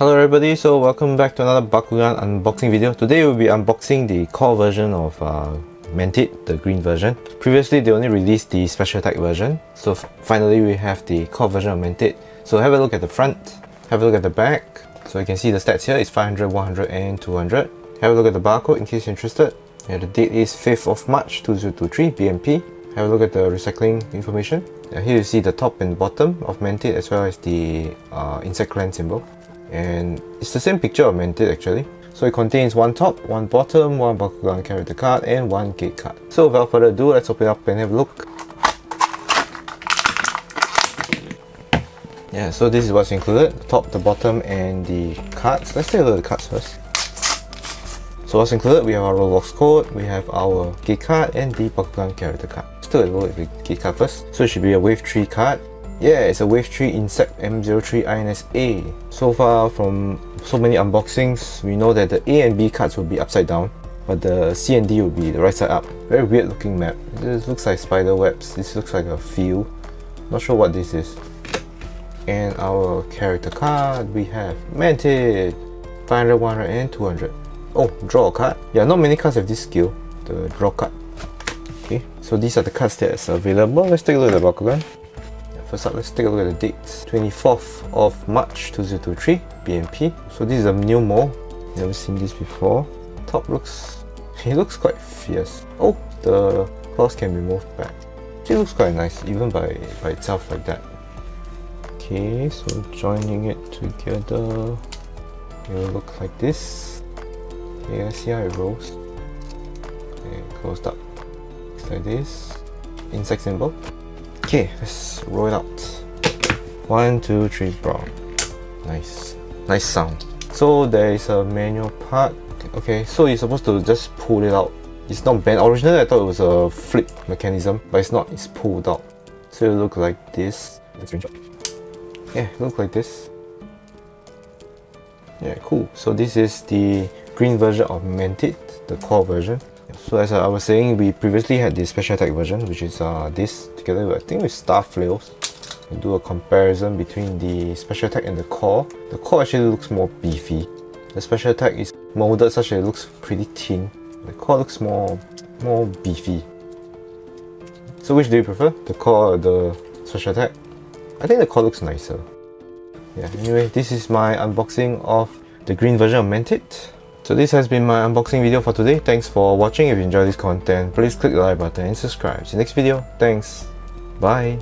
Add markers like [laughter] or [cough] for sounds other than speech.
Hello everybody, so welcome back to another Bakugan unboxing video. Today we'll be unboxing the core version of uh, the green version. Previously they only released the special attack version, so finally we have the core version of Mantid. So have a look at the front, have a look at the back. So you can see the stats here is 500, 100 and 200. Have a look at the barcode in case you're interested. Yeah, the date is 5th of March 2023, BMP. Have a look at the recycling information. Yeah, here you see the top and bottom of Mantid as well as the uh, insect clan symbol. And it's the same picture of Mantid actually. So it contains one top, one bottom, one Bakugan character card, and one gate card. So without further ado, let's open it up and have a look. Yeah, so this is what's included, the top, the bottom, and the cards. Let's take a look at the cards first. So what's included, we have our Roblox code, we have our gate card, and the Bakugan character card. Let's take a look at the gate card first. So it should be a Wave 3 card. Yeah, it's a Wave 3 Insect M03 INSA. So far from so many unboxings, we know that the A and B cards will be upside down, but the C and D will be the right side up. Very weird looking map. This looks like spider webs. This looks like a field. Not sure what this is. And our character card, we have Mantid, 500, 100 and 200. Oh, draw a card. Yeah, not many cards have this skill, the draw card. Okay, so these are the cards that's available. Let's take a look at the Bakugan. First up, let's take a look at the dates. 24th of March 2023, BMP. So this is a new mo. Never seen this before. Top looks, [laughs] he looks quite fierce. Oh, the claws can be moved back. It looks quite nice, even by, by itself like that. Okay, so joining it together, it will look like this. Okay, let's see how it rolls. Okay, closed up. It's like this. Insect symbol. Okay, let's roll it out. One, two, three, brown. Nice. Nice sound. So there is a manual part. Okay, so you're supposed to just pull it out. It's not bent. Originally I thought it was a flip mechanism, but it's not. It's pulled out. So it look like this. Screenshot. Yeah, look like this. Yeah, cool. So this is the green version of Mantid, the core version. So as I was saying, we previously had the special attack version, which is uh, this together with, I think with Star Flails. we do a comparison between the special attack and the core. The core actually looks more beefy. The special attack is molded such that it looks pretty thin. The core looks more more beefy. So which do you prefer? The core or the special attack? I think the core looks nicer. Yeah, anyway, this is my unboxing of the green version of Mantid. So this has been my unboxing video for today. Thanks for watching. If you enjoyed this content, please click the like button and subscribe. See you next video. Thanks. Bye.